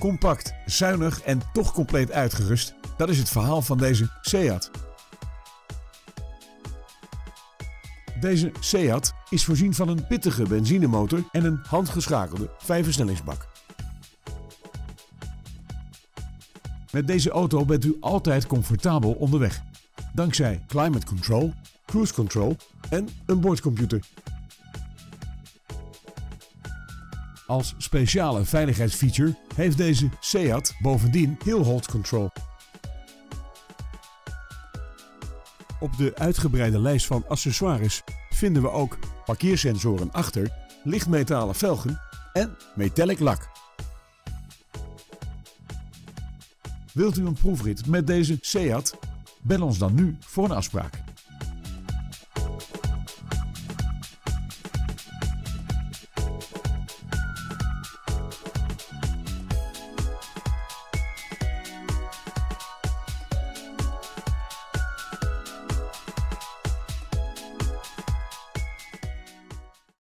Compact, zuinig en toch compleet uitgerust. Dat is het verhaal van deze Seat. Deze Seat is voorzien van een pittige benzinemotor en een handgeschakelde vijfversnellingsbak. Met deze auto bent u altijd comfortabel onderweg. Dankzij climate control, cruise control en een boordcomputer. Als speciale veiligheidsfeature heeft deze Seat bovendien heel hold control. Op de uitgebreide lijst van accessoires vinden we ook parkeersensoren achter, lichtmetalen velgen en metallic lak. Wilt u een proefrit met deze Seat? Bel ons dan nu voor een afspraak.